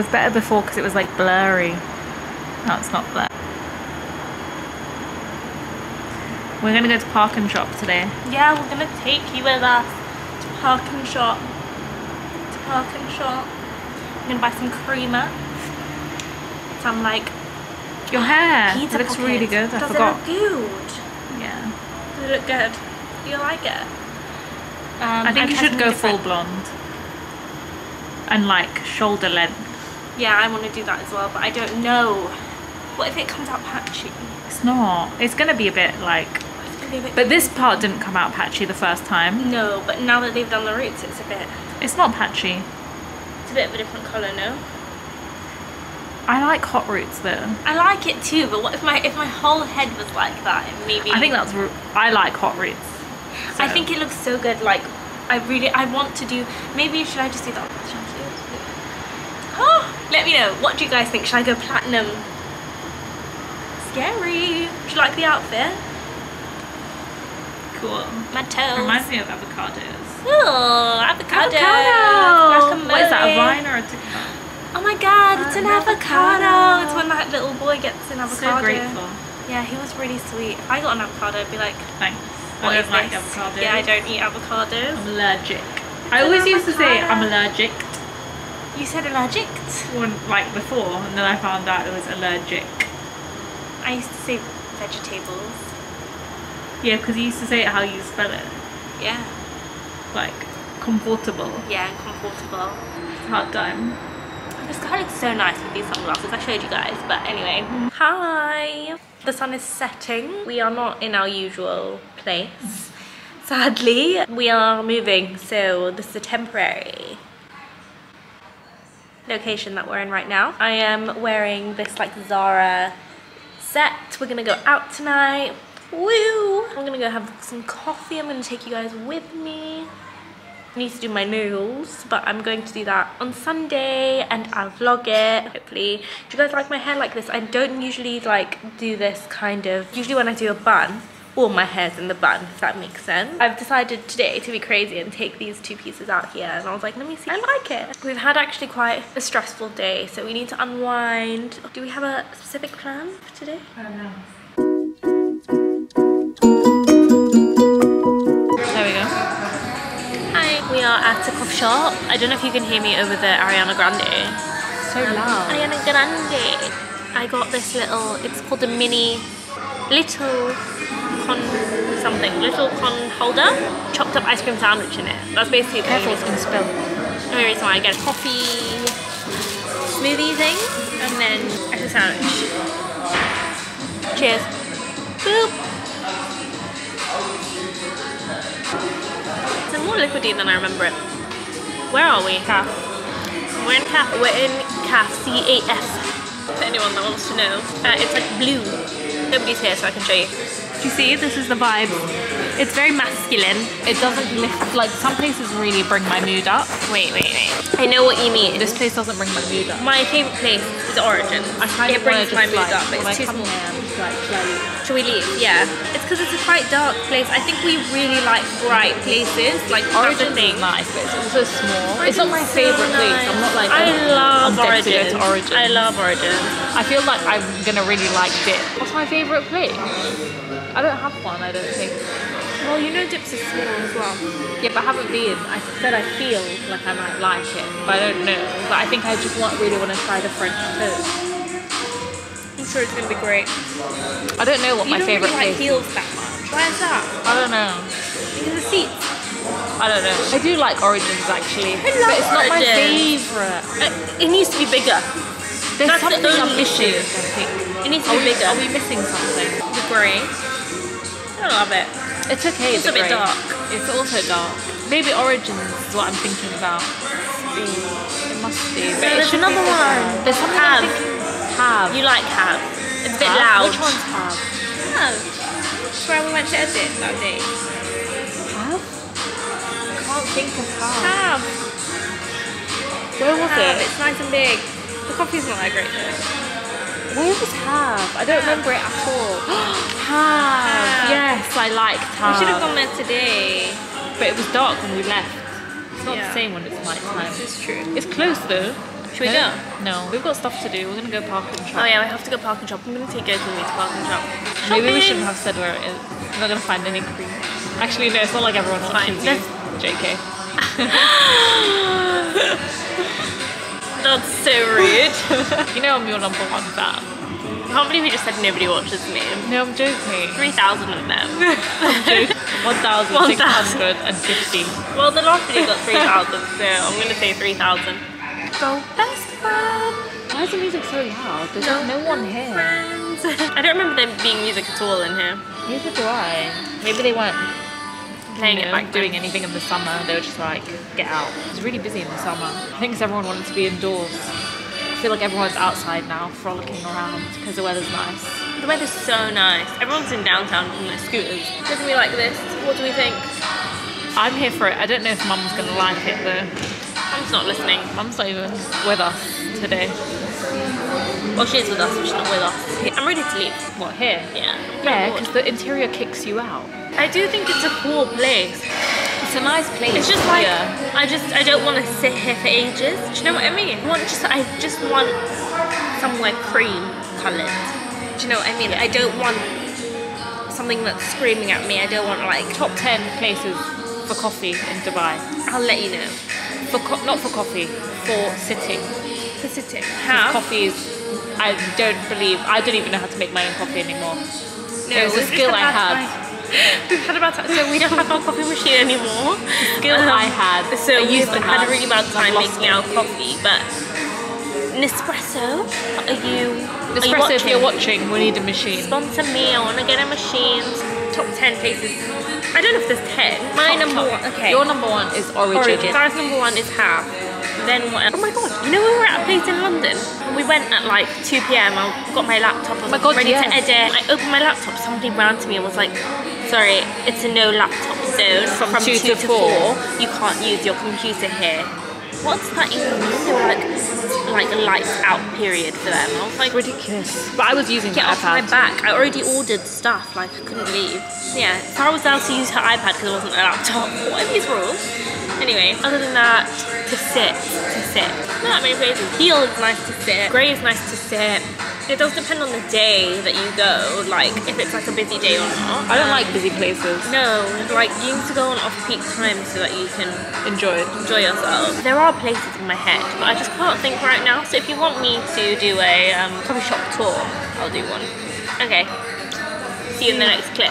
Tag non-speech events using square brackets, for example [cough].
was better before because it was like blurry. No, it's not blurry. We're gonna go to Park and Shop today. Yeah, we're gonna take you with us to Park and Shop. To Park and Shop. I'm gonna buy some creamer. Some like Your hair pizza looks pockets. really good. I Does forgot. it look good? Yeah. Does it look good? Do you like it? Um, I think I've you should go full blonde. And like shoulder length. Yeah, I want to do that as well, but I don't know. What if it comes out patchy? It's not. It's gonna be a bit like. It's gonna be a bit. But this part didn't come out patchy the first time. no, but now that they've done the roots, it's a bit. It's not patchy. It's a bit of a different color, no? I like hot roots though. I like it too, but what if my if my whole head was like that? Maybe I think that's. I like hot roots. I think it looks so good. Like, I really, I want to do. Maybe should I just do that let me know. What do you guys think? Should I go platinum? Scary. Do you like the outfit? cool. My toes. Reminds me of avocados. Oh, avocado. Avocado. What is that? A vine or a TikTok? Oh my god, it's An an avocado. avocado. It's when that little boy gets an avocado So avocado. grateful. Yeah, he was really sweet. If I got an avocado, I'd be like, Thanks. what I is don't like this? avocados. Yeah, I don't eat avocados. I'm allergic. I always used to say I'm avocado. allergic You said allergic? when like before, and then I found out it was allergic. I used to say vegetables. Yeah, because you used to say it how you spell it, Yeah. like comfortable. Yeah, comfortable. Hard time. The sky looks so nice with these sunglasses. I showed you guys, but anyway. Mm-hmm. Hi. The sun is setting. We are not in our usual place. Sadly, we are moving, so this is a temporary location that we're in right now. I am wearing this like Zara set. We're gonna go out tonight. Woo! I'm gonna go have some coffee. I'm gonna take you guys with me. I need to do my nails, but I'm going to do that on Sunday and I'll vlog it, hopefully. Do you guys like my hair like this? I don't usually like do this kind of, usually when I do a bun, all my hair's in the bun, if that makes sense. I've decided today to be crazy and take these two pieces out here and I was like, let me see, I like it. We've had actually quite a stressful day, so we need to unwind. Do we have a specific plan for today? I don't know. There we go. Hi, we are at a coffee shop. I don't know if you can hear me over the Ariana Grande. So loud. Ariana Grande. I got this little, it's called a mini, little con something, little con holder. Chopped up ice cream sandwich in it. That's basically Careful, it's gonna spill. the only reason why I get a coffee smoothie thing and then extra sandwich. Cheers. Boop. It's more liquidy than I remember it. Where are we? Calf. We're in CAF. We're in CAF, C-A-F. For anyone that wants to know. Uh, it's like blue. Nobody's here so I can show you. Do you see? This is the vibe. It's very masculine. It doesn't lift, like some places really bring my mood up. Wait, wait, wait. I know what you mean. This place doesn't bring my mood up. My favourite place is Origin. I kind it of wanna brings my mood like, up, it's too come small. here, I'm like, shall Should we leave? Yeah. It's because it's a quite dark place. I think we really like bright places. Like that's the Origins thing. is nice, but it's also small. it's not my Origin's so favorite place. I'm not like I love I'm dead to go Origin. to Origins. I love Origin. I feel like I'm gonna really like it. What's my favorite place? I don't have one. I don't think. Well, you know Dips is small as well. Yeah, but I haven't been. I said I feel like I might like it, but I don't know. But I think I just want really want to try the French toast. I'm sure it's gonna be great. I don't know what You my don't favorite really like place. heels that much. Why is that? I don't know. Because the seats. I don't know. I do like Origins actually, but it's not my favorite. Uh, it needs to be bigger. There's That's the something I'm only issue. I think. It needs to Are be we, bigger. are we missing something? The grey. I love it. It's okay. It's a bit grey. dark. It's also dark. Maybe Origins is what I'm thinking about. It must be. But it There's should be another one. There's something Have. I'm thinking. Have. You like Have. It's a bit Have? loud. Which one's Have? Have. That's where we went to edit that day. Have? I can't think of Have. Have. Where was Have. it? It's nice and big. The coffee's not that great though. Where was Have? I don't remember it at all. [gasps] [gasps] Have. Have. Yes, I liked We should have gone there today. But it was dark when we left. It's not Yeah. the same when it's night time. This is true. It's close though. Should we go? No, we've got stuff to do. We're gonna go park and shop. Oh yeah, we have to go park and shop. I'm gonna take Goku with me to park and shop. Maybe we shouldn't have said where it is. We're not gonna find any cream. Actually, no, it's not like everyone Fine, watches you. let's- JK. [laughs] That's so rude. [laughs] You know I'm your number one fan. I can't believe you just said nobody watches me. No, I'm joking. 3,000 of them. [laughs] I'm joking. 1,650. well, the last video got 3,000, so I'm gonna say 3,000. Go best friend. Why is the music so loud? There's like no one here. Friends. I don't remember there being music at all in here. Neither do I. Maybe they weren't Playing you it know, back doing then. anything in the summer. They were just like, get out. It's really busy in the summer. I think everyone wanted to be indoors. I feel like everyone's outside now, frolicking around because the weather's nice. The weather's so nice. Everyone's in downtown on their scooters. Doesn't we like this? What do we think? I'm here for it. I don't know if Mum's gonna like it though. Mum's not listening. Mum's not even with us today. Well, she is with us, but she's not with us. I'm ready to leave. What here? Yeah. Yeah, because the interior kicks you out. I do think it's a cool place. It's a nice place. It's just like yeah. I just I don't want to sit here for ages. Do you know what I mean? I want just I just want somewhere cream coloured. Do you know what I mean? I don't want something that's screaming at me. I don't want like top ten places for coffee in Dubai. I'll let you know. For co- not for coffee, for sitting. For sitting. How? Coffee is. I don't believe. I don't even know how to make my own coffee anymore. No, it was a skill I had. We've had about time, so we don't have our coffee machine anymore. Skill um, I had. So I used to had a really bad time making it. our coffee, but Nespresso, are you? are you if you're watching? watching, we need a machine. Sponsor me. I want to get a machine. Top ten places. I don't know if there's ten. My Top, number top. one. Okay. Your number one is Origin. Origin. Sarah's number one is half. Then what? else? Oh my god! You know we were at a place in London. We went at like 2 p.m. I got my laptop. I was Oh my God, ready yes. to edit. I opened my laptop. Somebody ran to me and was like, "Sorry, it's a no laptop zone From from, two two, to to four." four. You can't use your computer here." What's that even mean? They were like, like a lights out period for them. I was like, ridiculous. But I was using Get the off my iPad. back. I already ordered stuff, like I couldn't leave. Yeah, Sarah was allowed to use her iPad because it wasn't a laptop. [laughs] What are these rules? Anyway, other than that, to sit, to sit. Not that many places. Heel is nice to sit. Grey is nice to sit. It does depend on the day that you go, like if it's like a busy day or not. I don't like busy places. No, like you need to go on off-peak times so that you can Enjoy it. enjoy yourself. There are places in my head, but I just can't think right now. So if you want me to do a um, coffee shop tour, I'll do one. Okay. See you in the next clip.